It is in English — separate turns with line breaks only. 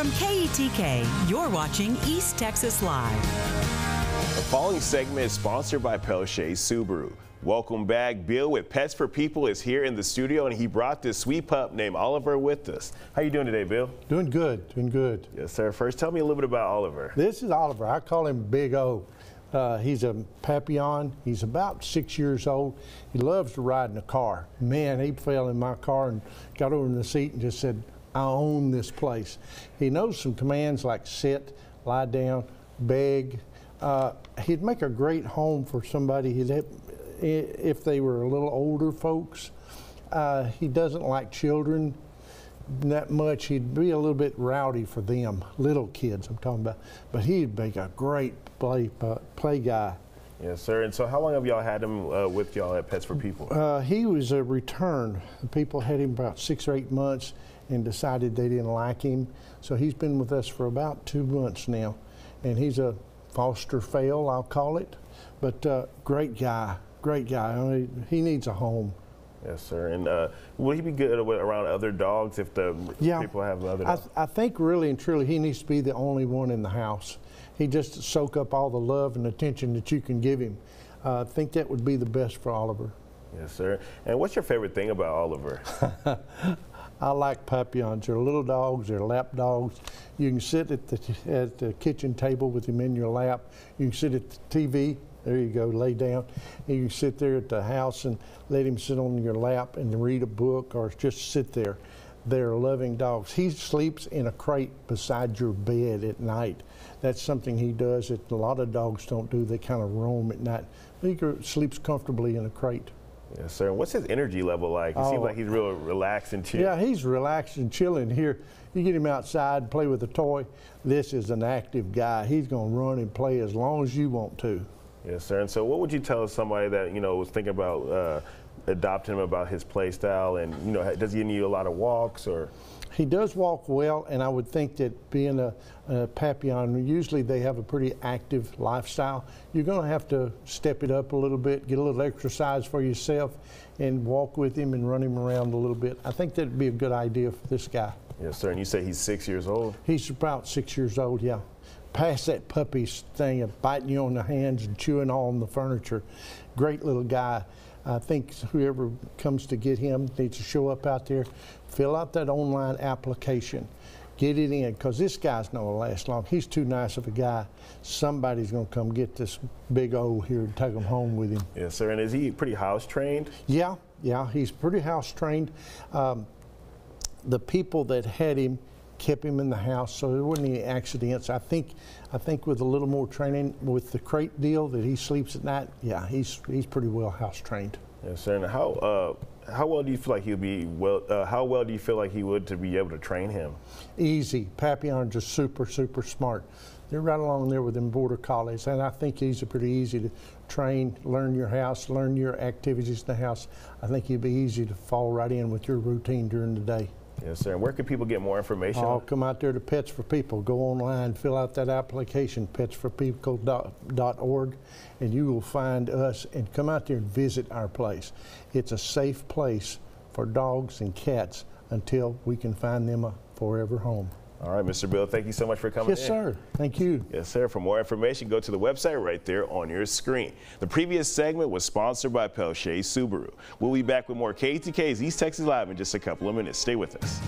From KETK, you're watching East Texas Live.
The following segment is sponsored by Peltier Subaru. Welcome back. Bill with Pets Fur People is here in the studio and he brought this sweet pup named Oliver with us. How you doing today, Bill?
Doing good, doing good.
Yes, sir. First, tell me a little bit about Oliver.
This is Oliver. I call him Big O. Uh, he's a Papillon. He's about six years old. He loves to ride in a car. Man, he fell in my car and got over in the seat and just said, I own this place. He knows some commands like sit, lie down, beg. Uh, he'd make a great home for somebody. He'd have, if they were a little older folks. Uh, he doesn't like children that much. He'd be a little bit rowdy for them, little kids I'm talking about. But he'd make a great play uh, play guy.
Yes, sir. And so, how long have y'all had him uh, with y'all at Pets Fur People?
Uh, he was a return. People had him about six or eight months and decided they didn't like him. So he's been with us for about two months now, and he's a foster fail, I'll call it. But uh, great guy, great guy. I mean, he needs a home.
Yes, sir. And uh, will he be good around other dogs if the yeah, people have other dogs?
I, I, think really and truly he needs to be the only one in the house. He just soak up all the love and attention that you can give him. Uh, I think that would be the best for Oliver.
Yes, sir. And what's your favorite thing about Oliver?
I like Papillons. They're little dogs. They're lap dogs. You can sit at the, at the kitchen table with him in your lap. You can sit at the TV there you go, lay down. You can sit there at the house and let him sit on your lap and read a book or just sit there. They're loving dogs. He sleeps in a crate beside your bed at night. That's something he does that a lot of dogs don't do. They kind of roam at night. He sleeps comfortably in a crate.
Yes, sir. What's his energy level like? It oh, seems like he's real relaxed and chill.
Yeah, he's relaxed and chilling here. You get him outside, and play with a toy. This is an active guy. He's going to run and play as long as you want to.
Yes, sir. And so, what would you tell somebody that you know was thinking about uh, adopting him about his play style, and you know, does he need a lot of walks or?
He does walk well, and I would think that being a, a Papillon, usually they have a pretty active lifestyle. You're going to have to step it up a little bit, get a little exercise for yourself, and walk with him and run him around a little bit. I think that'd be a good idea for this guy.
Yes, sir. And you say he's six years old?
He's about six years old, yeah past that puppy thing of biting you on the hands and chewing on the furniture. Great little guy. I think whoever comes to get him needs to show up out there, fill out that online application, get it in, because this guy's not going to last long. He's too nice of a guy. Somebody's going to come get this big old here and take him home with him.
Yes, sir. And is he pretty house trained?
Yeah, yeah. He's pretty house trained. Um, the people that had him kept him in the house, so there wasn't any accidents. I think, I think with a little more training with the crate deal that he sleeps at night, yeah, he's he's pretty well house trained.
Yes, sir. And how uh, how well do you feel like he'll be well? Uh, how well do you feel like he would to be able to train him?
Easy. Papillon's just super super smart. They're right along there with them border collies, and I think he's a pretty easy to train, learn your house, learn your activities in the house. I think he'd be easy to fall right in with your routine during the day.
Yes, sir. And where can people get more information?
I'll come out there to Pets Fur People. Go online, fill out that application, petsfurpeople.org, and you will find us and come out there and visit our place. It's a safe place for dogs and cats until we can find them a forever home.
All right, Mr. Bill, thank you so much for coming
yes, in. sir. Thank you.
Yes, sir. For more information, go to the website right there on your screen. The previous segment was sponsored by Peltier Subaru. We'll be back with more KETK's East Texas Live in just a couple of minutes. Stay with us.